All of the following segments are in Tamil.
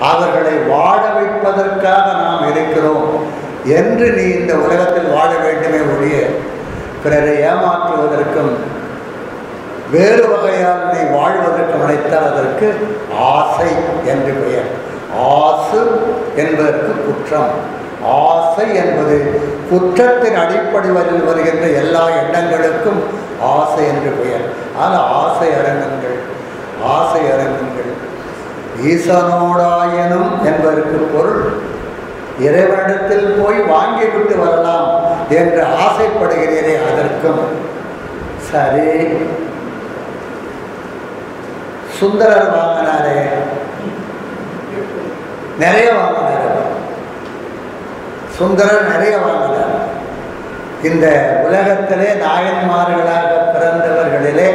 அவர்களை வாழ வைப்பதற்காக நாம் இருக்கிறோம் என்று நீ இந்த உலகத்தில் வாழ வேண்டுமே ஒழிய பிறரை ஏமாற்றுவதற்கும் வேறு வகையால் நீ வாழ்வதற்கு நினைத்தால் அதற்கு ஆசை என்று பெயர். ஆசு என்பதற்கு குற்றம். ஆசை என்பது குற்றத்தின் அடிப்படையில் வருகின்ற எல்லா எண்ணங்களுக்கும் ஆசை என்று பெயர். ஆனால் ஆசை அரங்கங்கள் ஆசை அரங்கங்கள் ஈசனோடாயனும் என்பதற்கு பொருள். இறைவனிடத்தில் போய் வாங்கிவிட்டு வரலாம் என்று ஆசைப்படுகிறீரே அதற்கும். சரி. சுந்தரர் வாங்கினாரே. நிறைய வாங்கினார். சுந்தரர் நிறைய வாங்கினார். இந்த உலகத்திலே நாயன்மார்களாக பிறந்தவர்களிலே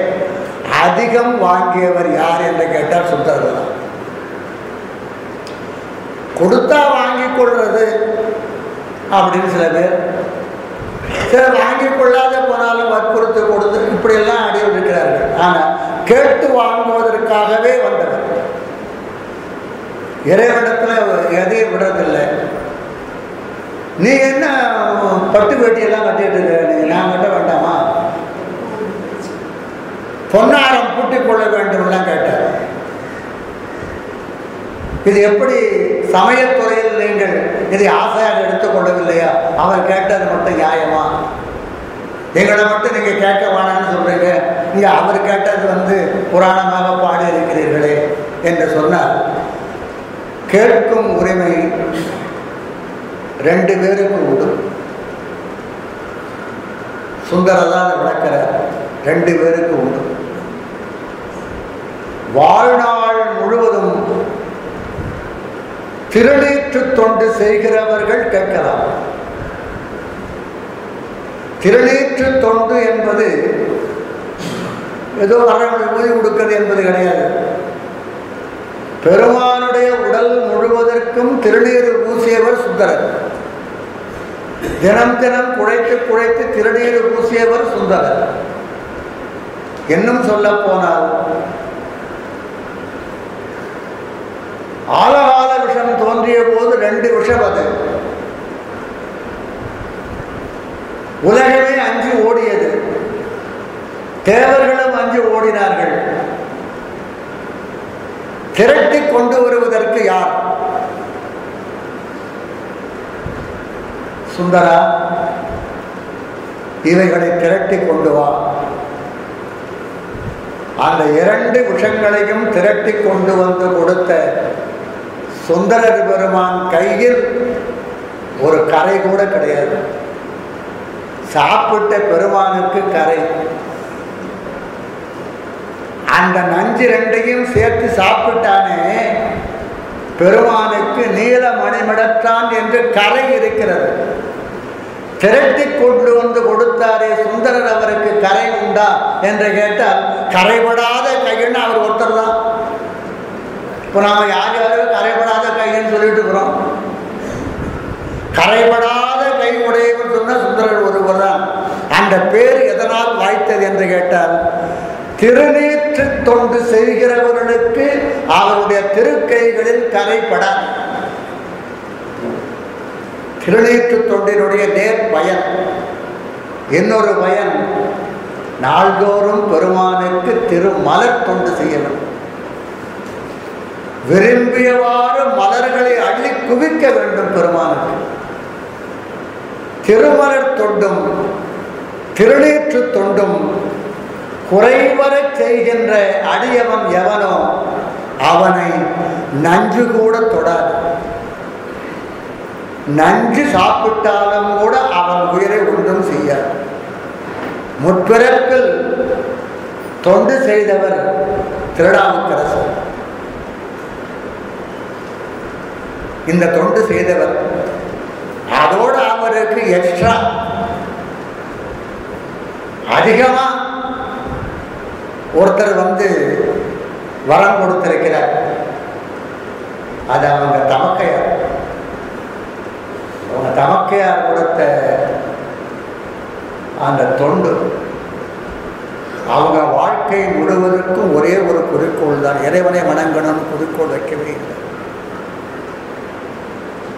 அதிகம் வாங்கியவர் யார் என்று கேட்டால் சுந்தரர் தான். கொடுத்தா வாங்கி கொள்றது அப்படின்னு சில பேர். சில வாங்கி கொள்ளாத போனாலும் வற்புறுத்து கொடுத்து இப்படியெல்லாம் அடியில் இருக்கிறார்கள் ஆனால் கேட்டு வாங்குவதற்காகவே வந்தவர். இறைவனத்தில் எதையும் விடுறதில்லை. நீ என்ன பட்டு வேட்டியெல்லாம் கட்டிட்டு இருக்க? நீ நான் கட்ட வேண்டாமா? பொன்னாரம் பூட்டிக் கொள்ள வேண்டும்லாம் கேட்டார். இது எப்படி சமயத்துறையில் நீங்கள் இதை ஆசையாக எடுத்துக்கொள்ளவில்லையா? அவர் கேட்டது மட்டும் நியாயமா? எங்களை மட்டும் நீங்கள் கேட்க வேணாம்னு சொல்றீங்க. நீங்க அவர் கேட்டது வந்து புராணமாக பாடி இருக்கிறீர்களே என்று சொன்னால் கேட்கும் உரிமை ரெண்டு பேருக்கு உண்டு. சுந்தரதான் விளக்கிறார் ரெண்டு பேருக்கு உண்டு. வாழ்நாள் முழுவதும் திருநீற்று தொண்டு செய்கிறவர்கள் கேட்கலாம். திருநீற்று தொண்டு என்பது ஏதோ வரவங்களை ஊதி கொடுக்கிறது என்பது கிடையாது. பெருமானுடைய உடல் முழுவதற்கும் திருநீர் பூசியவர் சுந்தரர் தினம் தினம் குழைத்து குழைத்து திருநீர் பூசியவர் சுந்தரர் இன்னும் சொல்ல போனால் ஆலகால விஷம் தோன்றிய போது ரெண்டு விஷம் அது. உலகமே அஞ்சு ஓடியது. தேவர்களும் அஞ்சு ஓடினார்கள். திரட்டி கொண்டு வருவதற்கு யார்? சுந்தரா இவைகளை திரட்டி கொண்டு வா. அந்த இரண்டு விஷங்களையும் திரட்டி கொண்டு வந்து கொடுத்த சுந்தரர் பெருமான் கையில் ஒரு கரை கூட கிடையாது. சாப்பிட்ட பெருமானுக்கு கரை. அந்த நஞ்சு ரெண்டையும் சேர்த்து சாப்பிட்டானே பெருமானுக்கு நீல மணிமிடத்தான் என்று கரை இருக்கிறது. திரட்டி கொண்டு வந்து கொடுத்தாரே சுந்தரர் அவருக்கு கரை உண்டா? என்று கேட்டால் கரைபடாத கைன்னு அவர் ஒருத்தர் தான். இப்போ நாம் யார் யாரோ கரைபடாத கைன்னு சொல்லிட்டு இருக்கிறோம். கரைபடாத கை உடையவர் சொன்ன சுந்தரர் ஒருவர் தான். அந்த பேர் எதனால் வாய்த்தது என்று கேட்டால் திருநீற்று தொண்டு செய்கிறவர்களுக்கு அவருடைய திருக்கைகளில் கரைப்படாது. திருநீற்று தொண்டினுடைய நேர் பயன். இன்னொரு பயன் நாள்தோறும் பெருமானுக்கு திருமலர் தொண்டு செய்ய வேண்டும் விரும்பியவாறு மலர்களை அள்ளி குவிக்க வேண்டும் பெருமானுக்கு. திருமலர் தொண்டும் திருநீற்று தொண்டும் குறைவர செய்கின்ற அடியவன் எவனோ அவனை நஞ்சு கூட தொடாது. நஞ்சு சாப்பிட்டாலும் கூட அவன் உயிரை ஒன்றும் செய்யாது. முற்பிறப்பில் தொண்டு செய்தவர் திருடாவுக்கரசர் இந்த தொண்டு செய்தவர். அதோடு அவருக்கு எக்ஸ்ட்ரா அதிகமா ஒருத்தர் வந்து வரம் கொடுத்திருக்கிறார். அது அவங்க தமக்கையார். அவங்க தமக்கையார் கொடுத்த அந்த தொண்டு அவங்க வாழ்க்கை முழுவதற்கும் ஒரே ஒரு குறிக்கோள் தான் இறைவனை வணங்கணும்னு குறிக்கோள் வைக்கவே இல்லை.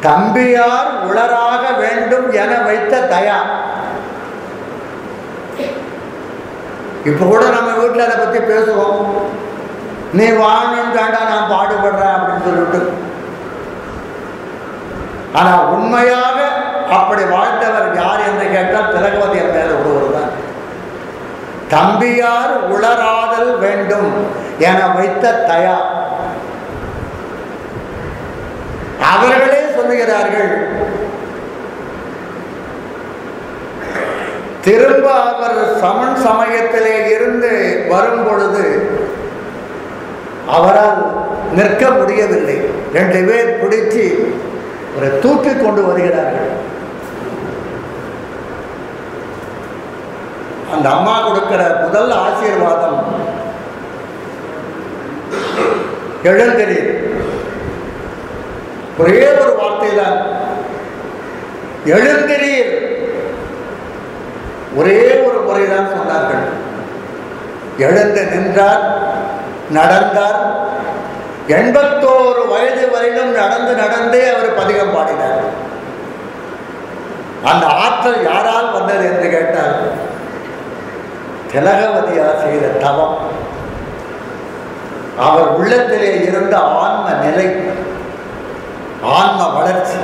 தம்பியார் உளராக வேண்டும் என வைத்த தயா. இப்போ கூட நம்ம வீட்டில் அதை பற்றி பேசுவோம். நீ வாழணும் தாண்டா நான் பாடுபடுறேன் அப்படின்னு சொல்லிட்டு. ஆனால் உண்மையாக அப்படி வாழ்ந்தவர் யார் என்று கேட்டால் திலகவதியர் மேல ஒருவர் தான். தம்பியார் உளராதல் வேண்டும் என வைத்த தயா. அவர்களே சொல்லுகிறார்கள் திரும்ப அவர் சமன் சமயத்திலே இருந்து வரும் பொழுது அவரால் நிற்க முடியவில்லை. ரெண்டு பேர் பிடித்து ஒரு தூக்கி கொண்டு வருகிறார்கள். அந்த அம்மா கொடுக்கிற முதல் ஆசீர்வாதம் எழுந்திரீர் ஒரே ஒரு வார்த்தை தான் எழுந்திரீர். ஒரே ஒரு முறைதான் சொன்னார்கள். எழுந்து நின்றார் நடந்தார். எண்பத்தோரு வயது வரையிலும் நடந்து நடந்தே அவர் பதிகம் பாடினார். அந்த ஆற்றல் யாரால் வந்தது என்று கேட்டார் திலகவதியார் செய்த தவம். அவர் உள்ளத்திலே இருந்த ஆன்ம நிலை ஆன்ம வளர்ச்சி.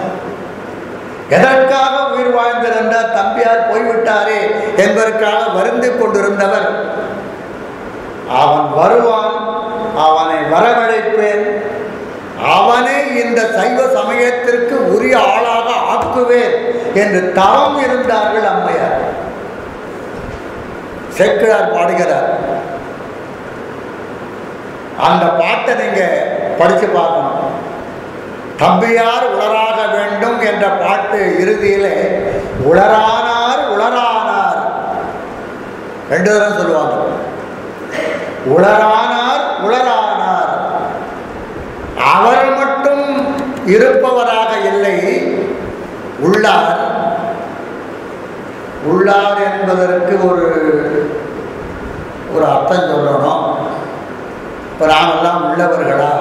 எதற்காக உயிர் வாழ்ந்திருந்தார் தம்பியார் போய்விட்டாரே என்பதற்காக வருந்து கொண்டிருந்தவர். அவன் வருவான் அவனை வரவழைப்பேன் அவனை இந்த சைவ சமயத்திற்கு உரிய ஆளாக ஆக்குவேன் என்று தாம் இருந்தார்கள் அம்மையார். சேக்கிழார் பாடுகிறார். அந்த பாட்டை நீங்க படிச்சு பார்க்கணும். தம்பியார் உளராக வேண்டும் என்ற பாட்டு இறுதியிலே உளரானார் உளரானார் ரெண்டு தரம் சொல்லுவாங்க. உளரானார் உளரானார் அவர் மட்டும் இருப்பவராக இல்லை உள்ளார். உள்ளார் என்பதற்கு ஒரு ஒரு அர்த்தம் சொல்லணும். இப்போ நாமெல்லாம் உள்ளவர்களா?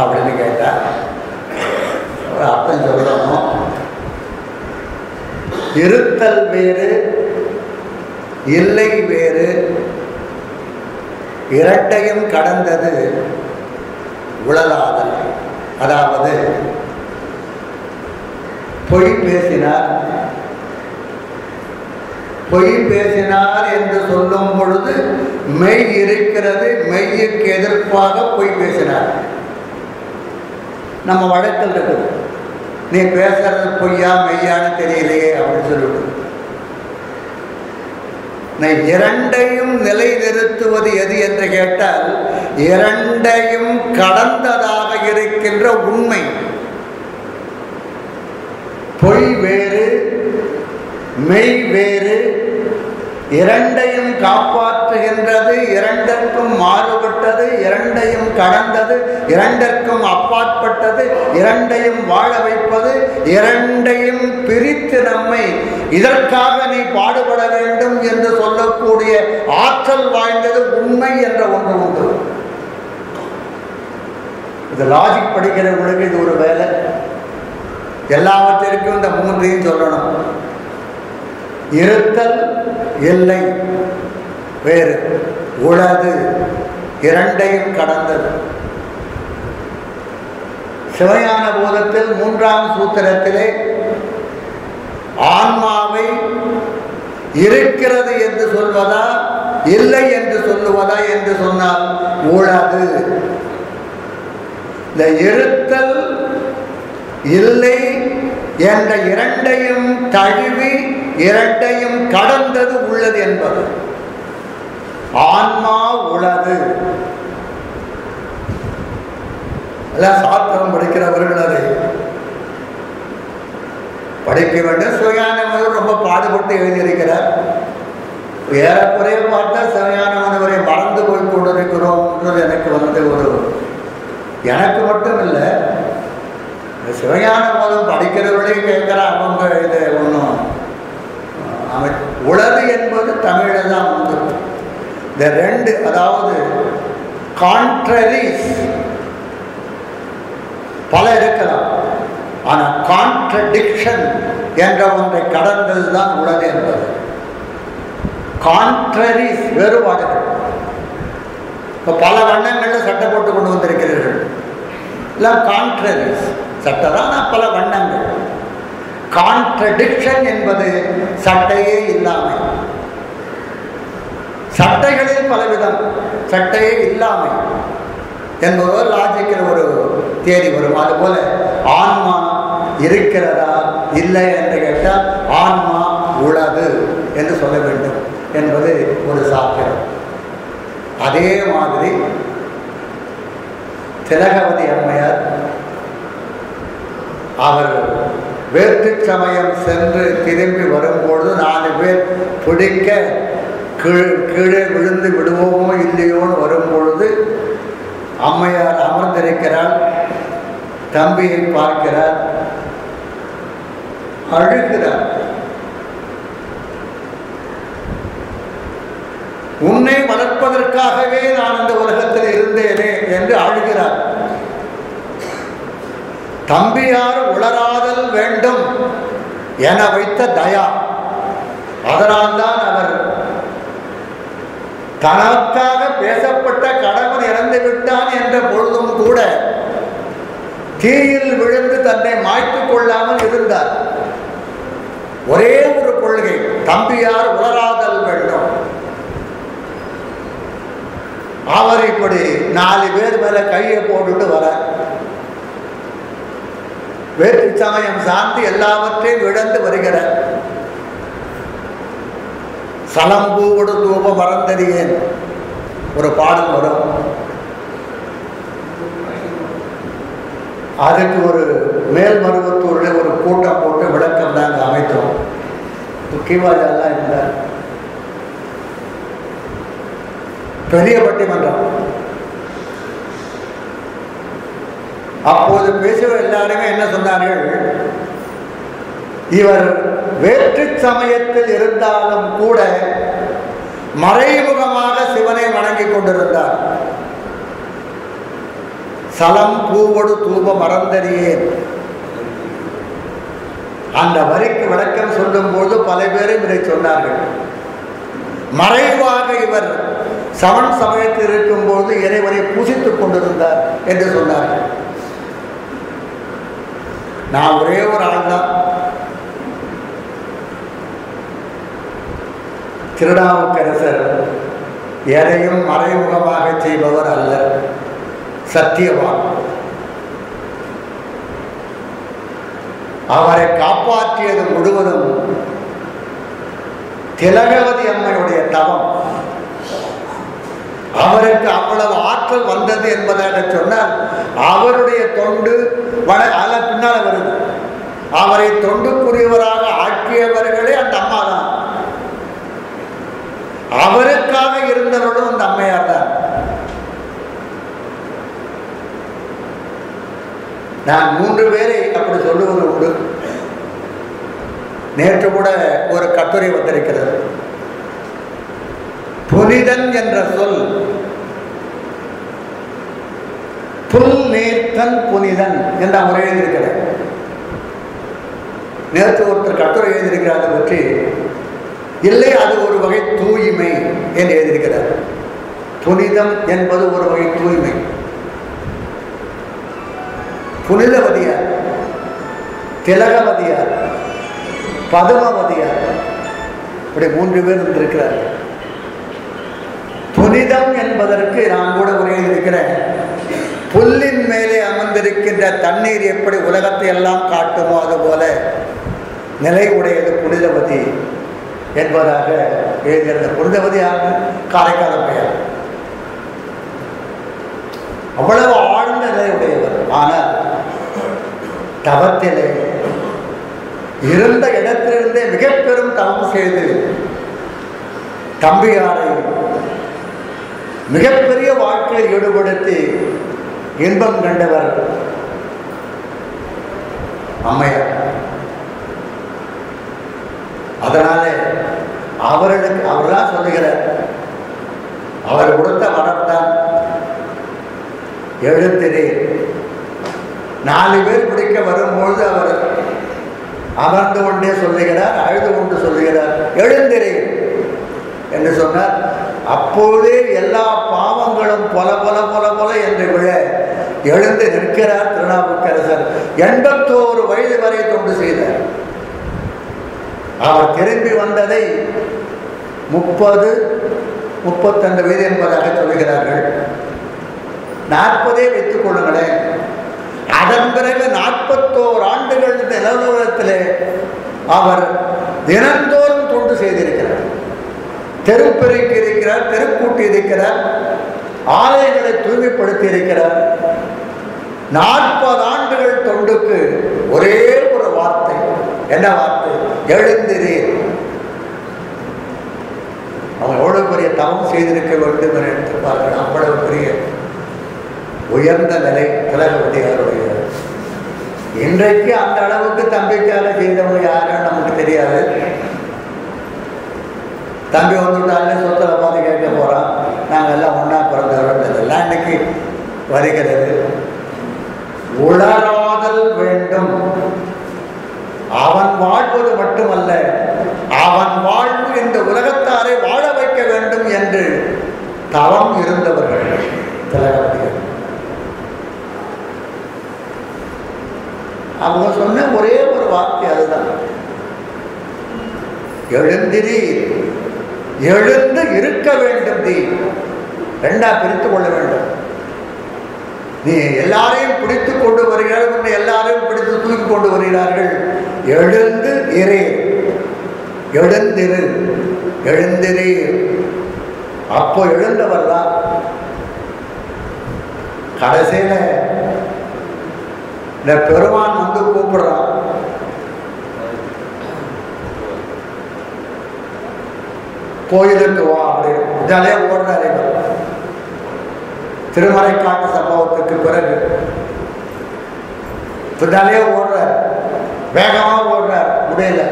அப்படின்னு கேட்டால் ஒரு அர்த்தம் சொல்லணும்? இருத்தல் வேறு இல்லை வேறு இரட்டையும் கடந்தது உழலாதல் அதாவது பொய் பேசினார். பொய் பேசினார் என்று சொல்லும் பொழுது மெய் இருக்கிறது மெய்யுக்கு எதிர்ப்பாக பொய் பேசினார். நம்ம வழக்கில் இருக்குது. நீ பேசுறது பொய்யா மெய்யான்னு தெரியலையே அப்படின்னு சொல்லிவிட்டு நான் இரண்டையும் நிலைநிறுத்துவது எது என்று கேட்டால் இரண்டையும் கடந்ததாக இருக்கின்ற உண்மை. பொய் வேறு மெய் வேறு இரண்டையும் காப்பாற்றுகின்றது இரண்டிற்கும் மாறுபட்டது இரண்டையும் கடந்தது இரண்டிற்கும் அப்பாற்பட்டது இரண்டையும் வாழ வைப்பது இரண்டையும் பிரித்து நம்மை இதற்காக நீ பாடுபட வேண்டும் என்று சொல்லக்கூடிய ஆற்றல் வாய்ந்தது உண்மை என்ற ஒன்று உண்டு. இது லாஜிக் படிக்கிறவங்களுக்கு இது ஒரு வேலை. எல்லாவற்றிற்கும் இந்த மூன்றையும் சொல்லணும். இருத்தல் இல்லை. வேறு உளது இரண்டையும் கடந்தது. சிவஞான பூதத்தில் மூன்றாம் சூத்திரத்திலே ஆன்மாவை இருக்கிறது என்று சொல்வதா இல்லை என்று சொல்லுவதா என்று சொன்னால் உளது. இந்த இருத்தல் இல்லை என்ற இரண்டையும் தழுவி இரண்டையும் கடந்தது உள்ளது என்பது. ஆன்மா உளது. சாத்திரம் படிக்கிறவர்கள் அதை படிக்க வேண்டும். சுயானவர் ரொம்ப பாடுபட்டு எழுதியிருக்கிறார். ஏறக்குறைய பார்த்தா சிவஞானவரை மறந்து போய் கொண்டிருக்கிறோம்ன்றது எனக்கு வந்து ஒரு எனக்கு மட்டும் இல்லை சிவஞான போதும் படிக்கிறவர்களையும் கேட்குற அவங்க இது ஒன்றும் அமை உளவு என்பது தமிழில் தான் உண்டு. இந்த ரெண்டு அதாவது கான்ட்ரரிஸ் பல இருக்கலாம். ஆனால் கான்ட்ரடிக்ஷன் என்ற ஒன்றை கடந்ததுதான் உலகு என்பது. கான்ட்ரரிஸ் வேறுபாடுகள் இப்போ பல வண்ணங்களில் சட்டை போட்டு கொண்டு வந்திருக்கிறீர்கள். இல்லை கான்ட்ரரிஸ் சட்டைதான் பல வண்ணங்கள். கான்ட்ரடிக்ஷன் என்பது சட்டையே இல்லாமை. சட்டைகளில் பலவிதம் சட்டையே இல்லாமை என்பதோ ஒரு லாஜிக்கில் ஒரு தேதி வரும். அதுபோல ஆன்மா இருக்கிறதா இல்லை என்று கேட்டால் ஆன்மா உளது என்று சொல்ல வேண்டும் என்பது ஒரு சாத்திரம். அதே மாதிரி திலகவதி அம்மையார் அவர் வேற்று சமயம் சென்று திரும்பி வரும்பொழுது நாலு பேர் பிடிக்க கீழ் கீழே விழுந்து விடுவோமோ இல்லையோன்னு வரும்பொழுது அம்மையார் அமர்ந்திருக்கிறாள் தம்பியை பார்க்கிறார் அழுகிறார். உன்னை வளர்ப்பதற்காகவே நான் இந்த உலகத்தில் இருந்தேனே என்று அழுகிறார் தம்பியார் உளராதல் வேண்டும் என வைத்த தயா. அதனால்தான் அவர் தனக்காக பேசப்பட்ட கடவுள் இறந்து விட்டான் என்ற பொழுதும் கூட தீயில் விழுந்து தன்னை மாய்த்துக் கொள்ளாமல் இருந்தார். ஒரே ஒரு கொள்கை தம்பியார் உளராதல் வேண்டும். அவர் இப்படி நாலு பேர் மேல கையை போட்டுட்டு வர வேற்று சமயம் சார்ந்து எல்லாவற்றையும் இழந்து வருகிறார். சலம்பூவோடு தூப மறந்தறியேன். ஒரு பாடல் வரும். அதுக்கு ஒரு மேல்மருவத்தூரில் ஒரு கூட்டம் போட்டு விளக்கம் நாங்கள் அமைத்தோம். முக்கியவாஜெல்லாம் இருந்தார் பெரிய பட்டிமன்றம் அப்போது பேசுகிற எல்லாருமே என்ன சொன்னார்கள்? இவர் வேற்று சமயத்தில் இருந்தாலும் கூட மறைமுகமாக சிவனை வணங்கிக் கொண்டிருந்தார். சலம் பூவொடு தூப மறந்தறியேன். அந்த வரிக்கு விளக்கம் சொல்லும் போது பல பேரும் இதை சொன்னார்கள். மறைவாக இவர் சமன் சமயத்தில் இருக்கும்போது இறைவனை பூசித்துக் கொண்டிருந்தார் என்று சொன்னார்கள். நான் ஒரே ஒரு ஆள் தான் திருநாவுக்கரசர் எதையும் மறைமுகமாக செய்பவர் அல்ல. சத்தியவான். அவரை காப்பாற்றியது முழுவதும் திலகவதி அம்மையுடைய தவம். அவருக்கு அவ்வளவு ஆற்றல் வந்தது என்பதாக சொன்னால் அவருடைய தொண்டு வள அல பின்னால் வருது. அவரை தொண்டுக்குரியவராக ஆக்கியவர்களே அந்த அம்மா தான் அவருக்காக இருந்தவர்களும் அந்த அம்மையார் தான். நான் மூன்று பேரை அப்படி சொல்லுவது உண்டு. நேற்று கூட ஒரு கட்டுரை வந்திருக்கிறது. புனிதன் என்ற சொல் புல் நேர்த்தன் புனிதன் என்ற முறை எழுதியிருக்கிறார். நேற்று ஒருத்தர் கட்டுரை எழுதியிருக்கிறார் அதை பற்றி இல்லை அது ஒரு வகை தூய்மை என்று எழுதியிருக்கிறார். புனிதம் என்பது ஒரு வகை தூய்மை. புனிதவதியார் திலகவதியார் பதுமவதியார் இப்படி மூன்று பேர் இருந்திருக்கிறார் புனிதம் என்பதற்கு நான் கூட உரையிருக்கிறேன் புல்லின் மேலே அமர்ந்திருக்கின்ற தண்ணீர் எப்படி உலகத்தை எல்லாம் காட்டுமோ அதுபோல நிலை உடையது புனிதவதி என்பதாக எழுதியிருந்த புனிதவதி யாரு? காரைக்கால பெயர் அவ்வளவு ஆழ்ந்த நிலையுடையவர் ஆனால் தவத்திலே இருந்த இடத்திலிருந்தே மிக பெரும் தவம் செய்து தம்பியாரை மிகப்பெரிய வாழ்க்கையில் ஈடுபடுத்தி இன்பம் கண்டவர் அம்மையார். அதனால அவர்களுக்கு அவர்தான் சொல்லுகிறார் அவர் கொடுத்த வரம் தான் எழுத்திரே நாலு பேர் பிடிக்க வரும்பொழுது அவர் அமர்ந்து கொண்டே சொல்லுகிறார் அழுது கொண்டு சொல்லுகிறார் எழுந்திரே என்று சொன்னார். அப்போதே எல்லா பாவங்களும் பொல பொல பொல பொல என்று விழ எழுந்து நிற்கிறார் திருநாவுக்கரசர். எண்பத்தோரு வயது வரை தொண்டு செய்தார். அவர் திரும்பி வந்ததை முப்பது முப்பத்தெண்டு வயது என்பதாக சொல்கிறார்கள் நாற்பதே வைத்துக் கொள்ளுங்களேன். அதன் பிறகு நாற்பத்தோரு ஆண்டுகள் இந்த நிலவுலகத்திலே அவர் தினந்தோறும் தொண்டு செய்திருக்கிறார். தெருப்பெருக்கி இருக்கிறார் தெருக்கூட்டி இருக்கிறார் ஆலயங்களை தூய்மைப்படுத்தி இருக்கிறார். நாற்பது ஆண்டுகள் தொண்டுக்கு ஒரே ஒரு வார்த்தை. என்ன வார்த்தை? எழுந்திரீர் அவன் எவ்வளவு பெரிய தவம் செய்திருக்க வேண்டும் என எடுத்துப்பார்கள். அவ்வளவு பெரிய உயர்ந்த நிலை திலகவதியாருடைய இன்றைக்கு அந்த அளவுக்கு தம்பிக்கால செய்தவங்க யாருன்னு நமக்கு தெரியாது. தம்பி வந்துட்டாலே சொத்துல பார்த்து கேட்க போறான். நாங்கள் எல்லாம் ஒன்றா பிறந்தவர்கள் இதெல்லாம் இன்னைக்கு வருகிறது. உளராதல் வேண்டும். அவன் வாழ்வது மட்டுமல்ல அவன் வாழ்வு இந்த உலகத்தாரை வாழ வைக்க வேண்டும் என்று தவம் இருந்தவர்கள். திலகவதிகள் அவங்க சொன்ன ஒரே ஒரு வார்த்தை அதுதான். எழுந்திரி எழுந்து இருக்க வேண்டும் நீ. ரெண்டா பிரித்து கொள்ள வேண்டும். நீ எல்லாரையும் பிடித்து கொண்டு வருகிறார்கள் உன்னை எல்லாரையும் பிடித்து தூக்கி கொண்டு வருகிறார்கள். எழுந்து இரு. எழுந்திரு. எழுந்திரு அப்போ எழுந்தவர் தான் கடைசியில இந்த பெருமான் வந்து கூப்பிடுறான். கோயிலுக்கு வா அப்படின்னு ஜாலியாக ஓடுறாரு இவர் திருமலைக்காட்டு சம்பவத்துக்கு பிறகு ஜாலியாக ஓடுறார். வேகமா ஓடுறார். முடியல.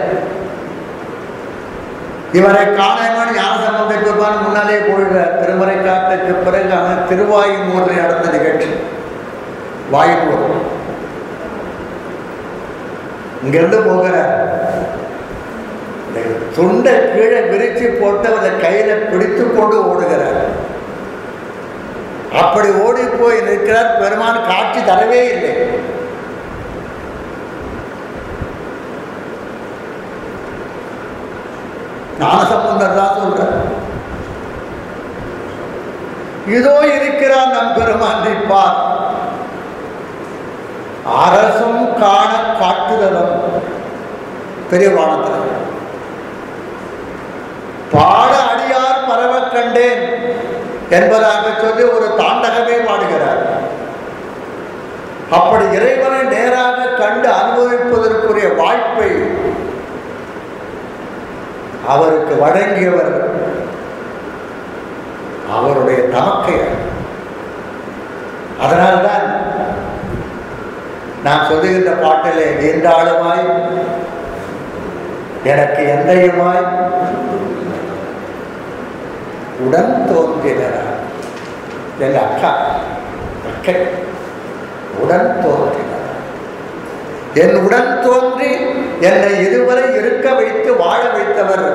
இவரை காணாமல் ஞான சம்பந்தம் பெருமான் முன்னாலே போயிடுறார். திருமலைக்காட்டுக்கு பிறகு அவன் திருவாயுமூரில் நடந்த நிகழ்ச்சி. வாயுமூர் இங்கிருந்து போகிறார். இந்த துண்டை கீழே விரிச்சு போட்டு அதை கையில பிடித்து கொண்டு ஓடுகிறார். அப்படி ஓடி போய் நிற்கிறார். பெருமான் காட்சி தரவே இல்லை. ஞானசம்பந்தர் தான் சொல்றார். இதோ இருக்கிறான் நம் பெருமான் நிற்பார். அரசும் காண காட்டுதலும். பெரிய வானத்தில். பாட அடியார் பரவ கண்டேன் என்பதாக சொல்லி ஒரு தாண்டகமே பாடுகிறார். அப்படி இறைவனை நேராக கண்டு அனுபவிப்பதற்குரிய வாய்ப்பை அவருக்கு வழங்கியவர் அவருடைய தமக்கையர். அதனால்தான் நான் சொல்லுகின்ற பாட்டிலே நீண்டாளுமாய் எனக்கு எந்தையுமாய் உடன் தோன்றினார் எங்கள் அக்கா அக்கை உடன் தோன்றினார் என் உடன் தோன்றி என்னை இதுவரை இருக்க வைத்து வாழ வைத்தவர்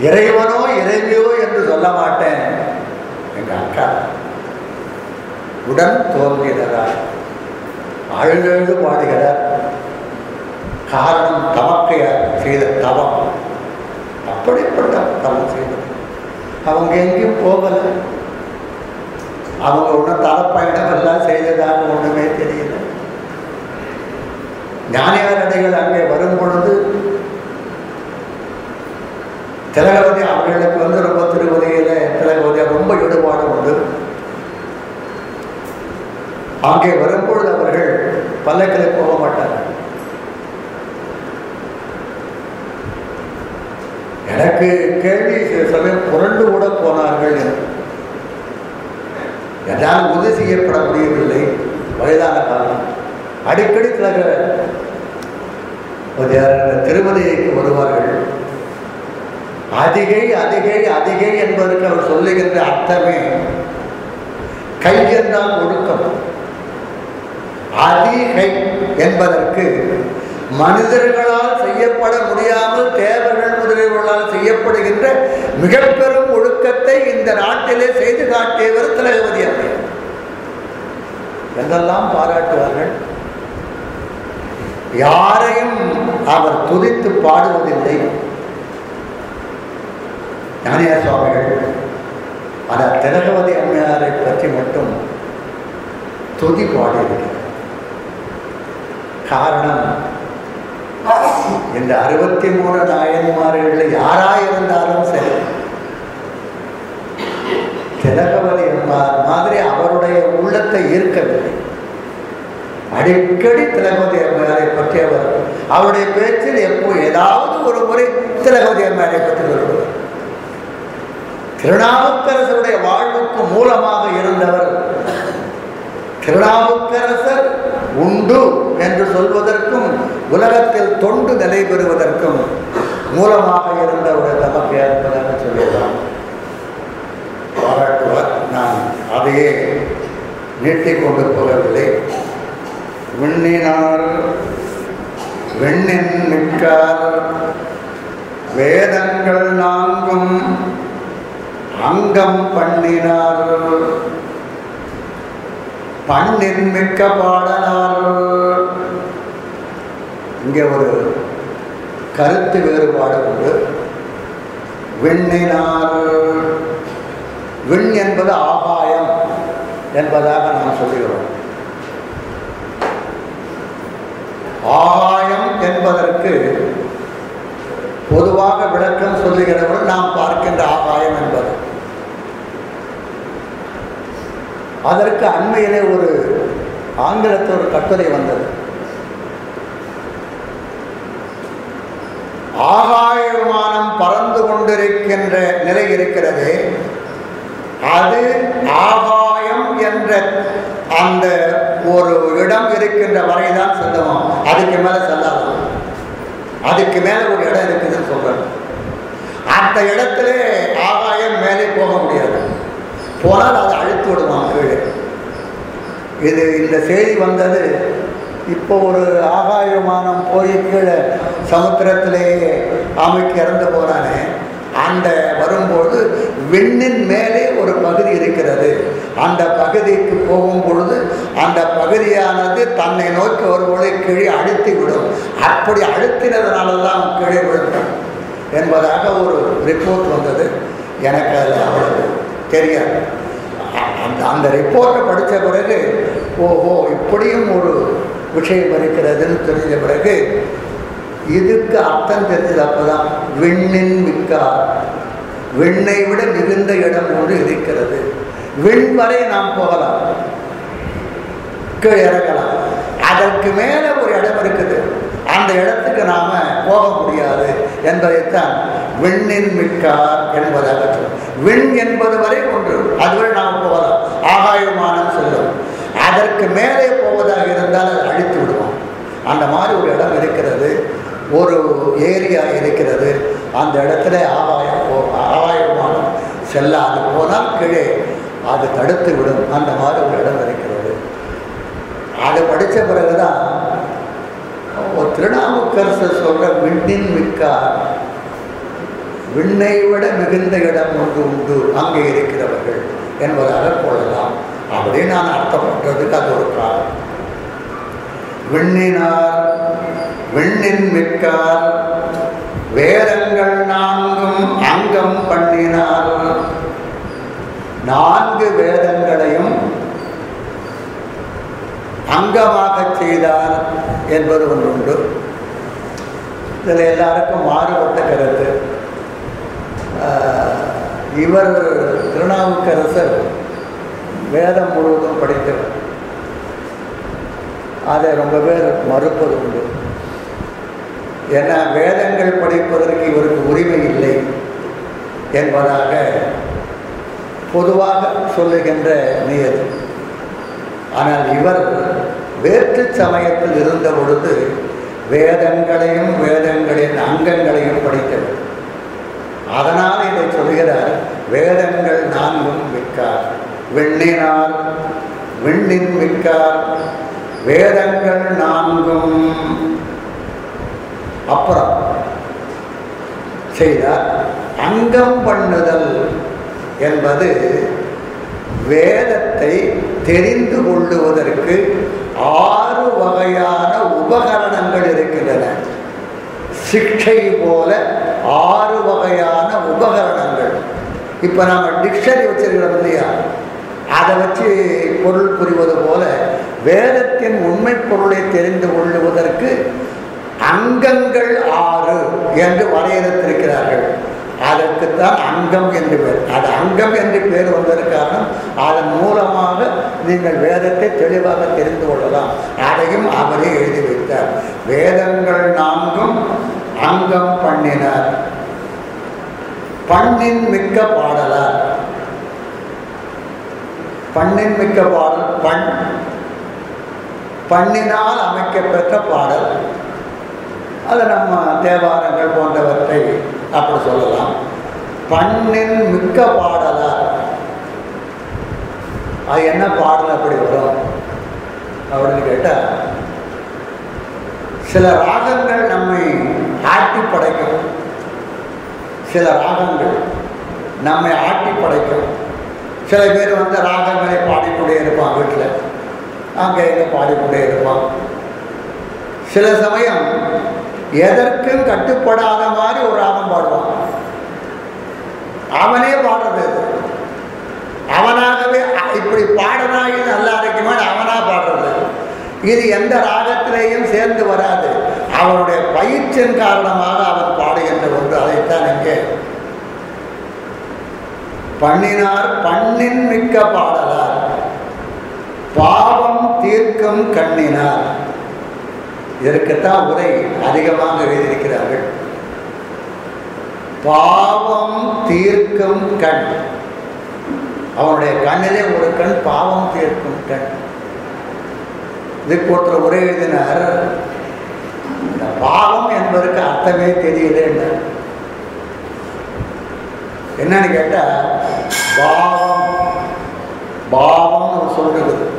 இறைவனோ இறைவியோ என்று சொல்ல மாட்டேன் எங்கள் அக்கா. உடன் தோன்றினார் அழுதெழுது பாடுகிறார். காரணம் தமக்கையார் செய்த தவம். அப்படிப்பட்ட தவம் செய்தது. அவங்க எங்கேயும் போகல. அவங்க ஒன்றும் தலப்பயணம் எல்லாம் செய்ததாக ஒன்றுமே தெரியல. ஞானியாரடிகள் அங்கே வரும் பொழுது திலகவதி அவர்களுக்கு வந்து ரொம்ப திருவதியில திலகவதியா ரொம்ப ஈடுபாடு உண்டு. அங்கே வரும்பொழுது அவர்கள் பல்லக்கில் போக மாட்டார்கள் எனக்கு கேள்வி சில சமயம் புரண்டு கூட போனார்கள் என்று. என்னால் செய்யப்பட முடியவில்லை? வயதான காலம். அடிக்கடி திலக திருமதிக்கு வருவார்கள். அதிகை அதிகை அதிகை என்பதற்கு அவர் சொல்லுகின்ற அர்த்தமே கை என்றால் ஒழுக்கம் என்பதற்கு மனிதர்களால் செய்யப்பட முடியாமல் தேவர்கள் முதலியவர்களால் செய்யப்படுகின்ற மிக பெரும் ஒழுக்கத்தை இந்த நாட்டிலே செய்து காட்டியவர் திலகவதி அம்மையார் என்றெல்லாம் பாராட்டுவார்கள்? யாரையும் அவர் துதித்து பாடுவதில்லை. ஞானியார் சுவாமிகள் ஆனால் திலகவதி அம்மையாரை பற்றி மட்டும் துதி பாடியிருக்கிறார். காரணம் இந்த அறுபத்தி மூணு நாயன்மார்களில் யாராயிருந்தாலும் சரி திலகவதி என்பார் மாதிரி அவருடைய உள்ளத்தை ஈர்க்கவில்லை. அடிக்கடி திலகவதி அம்மையாரை பற்றி அவர் அவருடைய பேச்சில் எப்போ ஏதாவது ஒரு முறை திலகவதி அம்மையாரை பற்றி வருவார் திருநாவுக்கரசருடைய வாழ்வுக்கு மூலமாக இருந்தவர் திருநாவுக்கரசர் உண்டு என்று சொல்வதற்கும் உலகத்தில் தொண்டு நிலை பெறுவதற்கும் மூலமாக ஒரு நமக்கு என்பதாக சொல்லலாம் பாராட்டுவார் நான் அதையே நீட்டிக்கொண்டு போகவில்லை. விண்ணினார் வெண்ணின் நிற்கார். வேதங்கள் நான்கும் அங்கம் பண்ணினார். பண்ணின் மிக்க பாடனார் இங்கே ஒரு கருத்து வேறுபாடு உண்டு. விண்ணினார். விண் என்பது ஆகாயம் என்பதாக நாம் சொல்லுகிறோம் ஆகாயம் என்பதற்கு பொதுவாக விளக்கம் சொல்லுகிறவர்கள் நாம் பார்க்கின்ற ஆகாயம் என்பது. அதற்கு அண்மையிலே ஒரு ஆங்கிலத்தில் ஒரு கட்டுரை வந்தது. ஆகாய விமானம் பறந்து கொண்டிருக்கின்ற நிலை இருக்கிறது. அது ஆகாயம் என்ற அந்த ஒரு இடம் இருக்கின்ற வரைதான் செல்லுவோம் அதுக்கு மேல செல்லாது. அதுக்கு மேல ஒரு இடம் இருக்குதுன்னு சொல்றாங்க. அந்த இடத்துல ஆகாயம் மேலே போக முடியாது. போனால் அதை அழுத்து விடுவான் கீழே இது இந்த செய்தி வந்தது. இப்போ ஒரு ஆகாய விமானம் போய் கீழே சமுத்திரத்திலேயே அமைக்கு இறந்து போனானே அந்த வரும்போது விண்ணின் மேலே ஒரு பகுதி இருக்கிறது. அந்த பகுதிக்கு போகும் பொழுது அந்த பகுதியானது தன்னை நோக்கி வரும்போது கீழே அழுத்தி விடும் அப்படி அழுத்தினதுனால தான் கீழே விழுந்தான் என்பதாக ஒரு ரிப்போர்ட் வந்தது. எனக்கு அது அவ்வளவு தெரியாது. அந்த அந்த ரிப்போர்ட்டை படித்த பிறகு ஓஹோ இப்படியும் ஒரு விஷயம் இருக்கிறதுன்னு தெரிஞ்ச பிறகு இதுக்கு அர்த்தம் தெரிஞ்சது அப்பதான். விண்ணின் மிக்கார். விண்ணை விட மிகுந்த இடம் ஒன்று இருக்கிறது. விண் வரை நாம் போகலாம். கீழே இறங்கலாம். அதற்கு மேலே ஒரு இடம் இருக்குது. அந்த இடத்துக்கு நாம போக முடியாது என்பதைத்தான் விண்ணின் மிக்கார் என்பதாக சொல்லும் விண் என்பது வரை ஒன்று. அதுவரை நாம் போகலாம். ஆகாயமானம் செல்லும். அதற்கு மேலே போவதாக இருந்தால் அதை அழித்து விடுவோம். அந்த மாதிரி ஒரு இடம் இருக்கிறது. ஒரு ஏரியா இருக்கிறது. அந்த இடத்துல ஆகாயம் போ ஆகாயமானம் செல்லாது போனால் கீழே அது தடுத்து விடும் அந்த மாதிரி ஒரு இடம் இருக்கிறது. அதை படித்த பிறகுதான் திருநாவுக்கரசர் சொல்கிற விண்ணின் மிக்கார் விண்ணை விட மிகுந்த இடம் ஒன்று உண்டு. அங்கே இருக்கிறவர்கள் என்பதாக கொள்ளலாம். அப்படி நான் அர்த்தம் பண்றதுக்கு அது ஒரு காரணம். விண்ணினார் விண்ணின் மிக்கார் வேதங்கள் நான்கும் அங்கம் பண்ணினார். நான்கு வேதங்களையும் அங்கமாக செய்தார் என்பது ஒன்று உண்டு இதில் எல்லாருக்கும் மாறுபட்ட கருத்து. இவர் திருநாவுக்கரசர் வேதம் முழுவதும் படித்தவர். அதை ரொம்ப பேர் மறுப்பது உண்டு. ஏன்னா வேதங்கள் படிப்பதற்கு இவருக்கு உரிமை இல்லை என்பதாக பொதுவாக சொல்லுகின்ற நியது. ஆனால் இவர் வேற்று சமயத்தில் இருந்த பொழுது வேதங்களையும் வேதங்களின் அங்கங்களையும் படித்தவர். அதனால் இதை சொல்கிறார் வேதங்கள் நான்கும் மிக்கார். வெண்ணினார் விண்ணின் மிக்கார். வேதங்கள் நான்கும். அப்புறம் செய்தார் அங்கம் பண்ணுதல் என்பது வேதத்தை தெரிந்து கொள்ளுவதற்கு ஆறு வகையான உபகரணங்கள் இருக்கின்றன. சிக்ஷை போல ஆறு வகையான உபகரணங்கள். இப்போ நாம் டிக்ஷனரி வச்சிருக்கிறோம் இல்லையா? அதை வச்சு பொருள் புரிவது போல வேதத்தின் உண்மை பொருளை தெரிந்து கொள்ளுவதற்கு அங்கங்கள் ஆறு என்று வரையறுத்திருக்கிறார்கள். அதற்குத்தான் அங்கம் என்று பேர். அது அங்கம் என்று பேர் வந்ததற்கு காரணம் அதன் மூலமாக நீங்கள் வேதத்தை தெளிவாக தெரிந்து கொள்ளலாம். அதையும் அவரே எழுதி வைத்தார். வேதங்கள் நான்கும் அங்கம் பண்ணினார். பண்ணின் மிக்க பாடலார். பண்ணின் மிக்க பாடல் பண் பண்ணினால் அமைக்கப்பெற்ற பாடல். அது நம்ம தேவாரங்கள் போன்றவற்றை அப்படி சொல்லலாம். பண்ணின் மிக்க பாடலா. அது என்ன பாடல் அப்படி வரும்? அப்படின்னு கேட்டால் சில ராகங்கள் நம்மை ஆட்டி படைக்கும். சில ராகங்கள் நம்மை ஆட்டி படைக்கும். சில பேர் வந்து ராகங்களை பாடிக்கொண்டே இருப்பான் வீட்டில் அங்கே இங்கே பாடிக்கொண்டே இருப்பான் சில சமயம் எதற்கும் கட்டுப்படாத மாதிரி ஒரு ராகம் பாடுவான். அவனே பாடுறது அவனாகவே இப்படி பாடினா இது நல்லா இருக்குமே அவனா பாடுறது இது எந்த ராகத்திலேயும் சேர்ந்து வராது. அவனுடைய பயிற்சியின் காரணமாக அவன் பாடுகின்ற ஒன்று. அதைத்தான் இங்கே பண்ணினார். பண்ணின் மிக்க பாடலார். பாவம் தீர்க்கும் கண்ணினார். இதற்குத்தான் உரை அதிகமாக எழுதியிருக்கிறார்கள். பாவம் தீர்க்கும் கண். அவனுடைய கண்ணிலே ஒரு கண் பாவம் தீர்க்கும் கண். இதுக்கு ஒருத்தர் உரை எழுதினார். இந்த பாவம் என்பதற்கு அர்த்தமே தெரியலே என்னன்னு கேட்டா பாவம். பாவம்னு சொல்றது.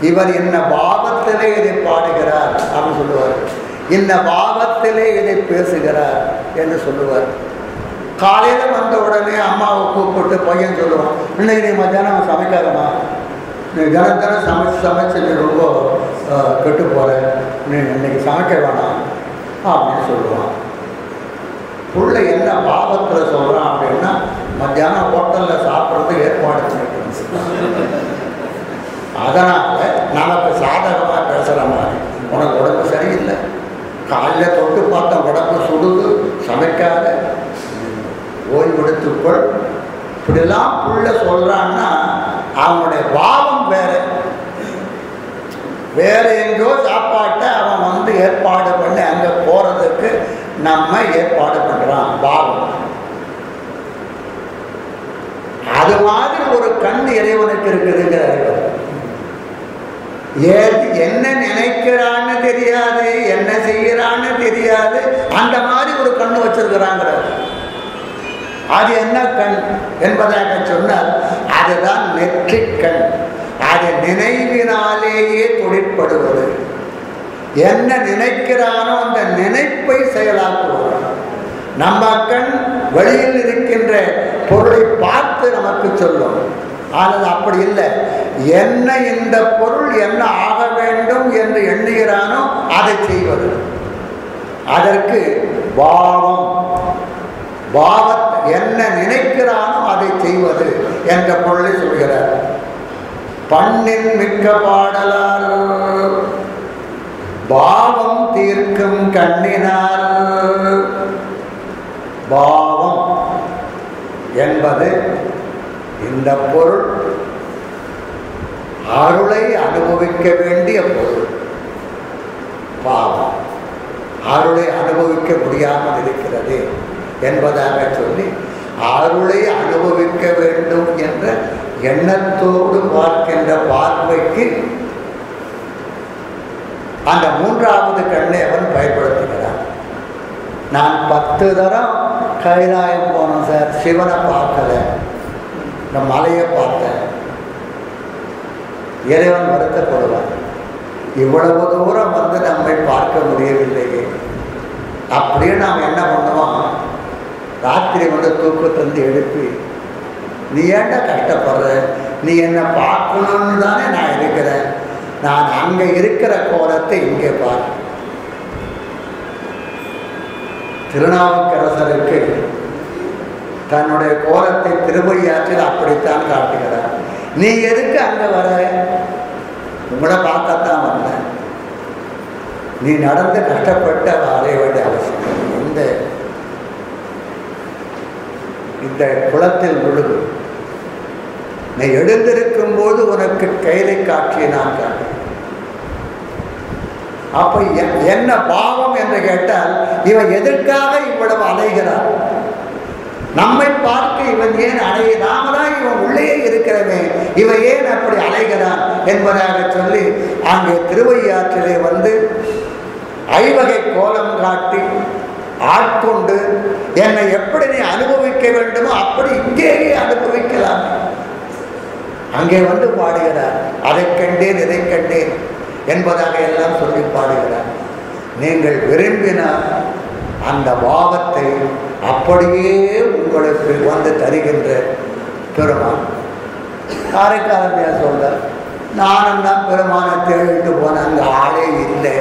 இவர் என்ன பாவத்திலே இதை பாடுகிறார் அப்படின்னு சொல்லுவார். இந்த பாவத்திலே இதை பேசுகிறார் என்று சொல்லுவார். காலையில் வந்த உடனே அம்மாவை கூப்பிட்டு பையன் சொல்லுவான் இன்னைக்கு நீ மத்தியானம் சமைக்காதம்மா. நீ தினம் தினம் சமைச்சு சமைச்சு நீ ரொம்ப கெட்டு போற. நீ இன்னைக்கு சமைக்க வேணாம். அப்படின்னு சொல்லுவான். புள்ள என்ன பாவத்தில் சொல்கிறான் அப்படின்னா மத்தியானம் ஹோட்டலில் சாப்பிட்றதுக்கு ஏற்பாடு பண்ணிட்டு அதனால் நமக்கு சாதகமாக பேசுகிற மாதிரி உனக்கு உடம்பு சரியில்லை. காலையில் தொட்டு பார்த்த உடம்பு சுடுது சமைக்காத. ஓய்வெடுத்துக்கொள் இப்படிலாம் புள்ள சொல்கிறான்னா அவனுடைய பாவம் வேற. வேற எங்கோ சாப்பாட்டை அவன் வந்து ஏற்பாடு பண்ணி அங்கே போகிறதுக்கு நம்ம ஏற்பாடு பண்ணுறான் பாவம். அது மாதிரி ஒரு கண் இறைவனுக்கு இருக்குதுங்கிற ஏன் என்ன நினைக்கிறான்னு தெரியாது என்ன செய்யறான்னு தெரியாது. அந்த மாதிரி ஒரு கண்ணு வச்சிருக்கிறாங்கிற அது என்ன கண் என்பதாக சொன்னால் அதுதான் நெற்றிக் கண். அது நினைவினாலேயே தொழிற்படுவது. என்ன நினைக்கிறானோ அந்த நினைப்பை செயலாக்குவது. நம்ம கண் வெளியில் இருக்கின்ற பொருளை பார்த்து நமக்கு சொல்லும். ஆனால் அப்படி இல்லை. என்ன இந்த பொருள் என்ன ஆக வேண்டும் என்று எண்ணுகிறானோ அதை செய்வது. அதற்கு பாவம். பாவத் என்ன நினைக்கிறானோ அதை செய்வது என்ற பொருளை சொல்கிறார். பண்ணின் மிக்க பாடலார். பாவம் தீர்க்கும் கண்ணினார். பாவம் என்பது இந்த பொருள் அருளை அனுபவிக்க வேண்டிய பொருள். பாவம். அருளை அனுபவிக்க முடியாமல் இருக்கிறது என்பதாக சொல்லி அருளை அனுபவிக்க வேண்டும் என்ற எண்ணத்தோடு பார்க்கின்ற பார்வைக்கு அந்த மூன்றாவது கண்ணை அவன் பயன்படுத்துகிறான். நான் பத்து தரம் கைலாயம் போனேன் சார் சிவனை பார்க்கல. இந்த மலையை பார்த்தேன் இறைவன் வருத்தப்படுவான் இவ்வளவு தூரம் வந்து நம்மை பார்க்க முடியவில்லையே. அப்படியே நாம் என்ன பண்ணுவோம்? ராத்திரி வந்து தூக்கத்திலிருந்து எழுப்பி நீ ஏன்டா கஷ்டப்படுற? நீ என்னை பார்க்கணும்னு தானே நான் இருக்கிறேன். நான் அங்கே இருக்கிற கோலத்தை இங்கே பார். திருநாவுக்கரசருக்கு தன்னுடைய கோலத்தை திருவையாற்றில் அப்படித்தான் காட்டுகிறார். நீ எதுக்கு அங்கே வர? உங்களை பார்க்கத்தான் வந்தேன். நீ நடந்து கஷ்டப்பட்டு அவ அலைய வேண்டிய அவசியம் இந்த இந்த குளத்தில் முழுகு நீ எழுந்திருக்கும் போது உனக்கு கைலை காட்சியை நான் காட்டுறேன் அப்ப என்ன பாவம் என்று கேட்டால் இவன் எதற்காக இவ்வளவு அலைகிறான்? நம்மை பார்க்க இவன் ஏன் அலைய நாமதான் இவன் உள்ளே இருக்கிறவே இவன் ஏன் அப்படி அலைகிறான் என்பதாக சொல்லி அங்கே திருவையாற்றிலே வந்து ஐவகை கோலம் காட்டி ஆட்கொண்டு என்னை எப்படி நீ அனுபவிக்க வேண்டுமோ அப்படி இங்கேயே அனுபவிக்கலாம். அங்கே வந்து பாடுகிறார். அதை கண்டேன் இதை கண்டேன் என்பதாக எல்லாம் சொல்லி பாடுகிறார். நீங்கள் விரும்பினால் அந்த பாவத்தை அப்படியே உங்களுக்கு வந்து தருகின்ற பெருமான். காரைக்காலமையா சொல்றார் நானும் தான் பெருமானை தேடிட்டு போனேன் அங்கே ஆளே இல்லை.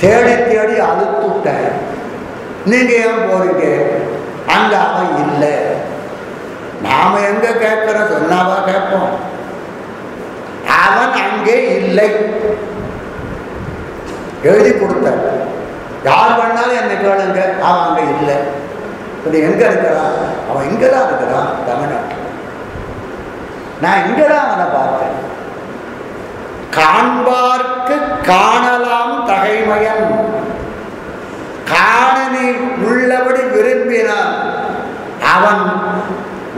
தேடி தேடி அழுத்துட்டேன். நீங்க ஏன் போறீங்க? அங்க அவன் இல்லை. நாம எங்க கேட்கிறோம்? சொன்னாவா கேட்போம். அவன் அங்கே இல்லை. எழுதி கொடுத்த யார் பண்ணாலும் என்னை கேளுங்க. அவன் அங்கே இல்லை. இப்படி எங்க இருக்கிறான் அவன் இங்கே தான் இருக்கிறான் தமிழ்நாட்டில் நான் இங்கே தான் அவனை பார்த்தேன். காண்பார்க்கு காணலாம் தகைமயம். காணனி உள்ளபடி விரும்பினான். அவன்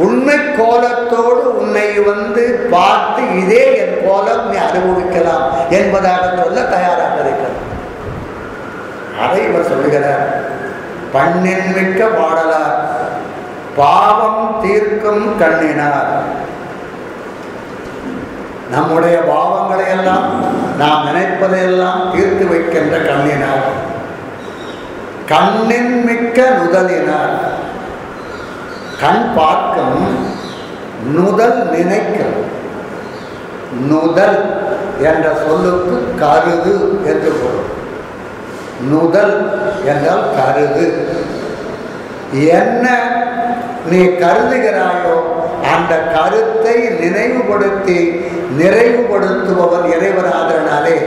உண்மை கோலத்தோடு உன்னை வந்து பார்த்து இதே என் கோலம் நீ அனுபவிக்கலாம் என்பதாக சொல்ல தயாராக இருக்கிறான். அதை இவர் சொல்லுகிறார். பண்ணின் மிக்க பாடலார் பாவம் தீர்க்கும் கண்ணினார். நம்முடைய பாவங்களை எல்லாம் நாம் நினைப்பதையெல்லாம் தீர்த்து வைக்கின்ற கண்ணினார். கண்ணின் மிக்க நுதலினார். கண் பார்க்கும் நுதல் நினைக்கும். நுதல் என்ற சொல்லுக்கு கருது என்று பொருள். நுதல் என்றால் கருது. என்ன நீ கருதுகிறாயோ அந்த கருத்தை நினைவுபடுத்தி நிறைவுபடுத்துபவன் இறைவனாதனாலே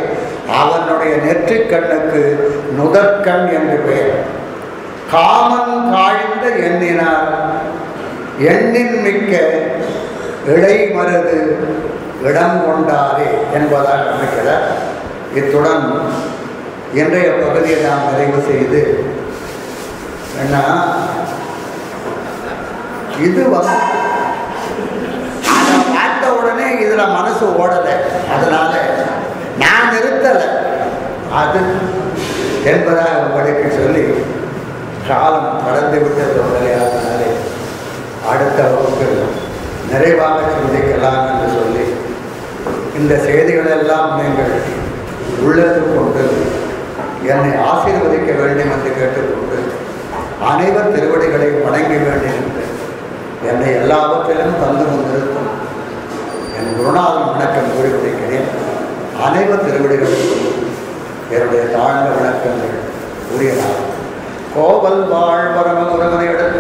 அவனுடைய நெற்றிக்கண்ணுக்கு நுதற்கண் என்று பெயர். காமன் காய்ந்த எண்ணினார். எண்ணின் மிக்க இடைமருது இடம் கொண்டாரே என்பதாக அமைக்கிறார். இத்துடன் இன்றைய பகுதியை நாம் நிறைவு செய்து என்ன இது அதை பார்த்த உடனே இதில் மனசு ஓடலை. அதனால நான் நிறுத்தலை. அது என்பதாக உங்களுக்கு சொல்லி காலம் கடந்து விட்டது உடலையாதனாலே அடுத்த வகுப்பில் நிறைவாக சிந்திக்கலாம் என்று சொல்லி இந்த செய்திகளெல்லாம் நீங்கள் உள்ளது கொண்டு என்னை ஆசீர்வதிக்க வேண்டும் என்று கேட்டுக்கொண்டு அனைவர் திருவடிகளை வணங்க வேண்டும் என்று என்னை எல்லாவற்றிலும் தந்து கொண்டிருக்கும் என் குருநாதன் வணக்கம் கூறி முடிக்கிறேன் அனைவர் திருவடிகளுக்கும் என்னுடைய தாழ்ந்த வணக்கங்கள் உரியனாகும் கோவல் வாழ் பரம முருகனையிடம்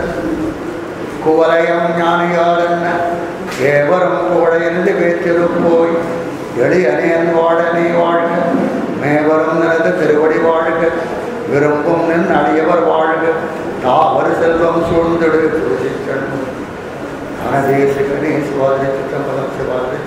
குவலயம் ஞானியார் என்ன? ஏவரும் கோடையிருந்து வேற்றிலும் போய் எளியனேன் வாழனை நீ வாழ்க. மேவரும் நிலந்து திருவடி வாழ்க விரும்பும் நின் அடியவர் வாழ்க தாவர் செல்வம் சூழ்ந்திடு மனதேசிகனே சுவாதி சித்தம்பலம் சிவாதி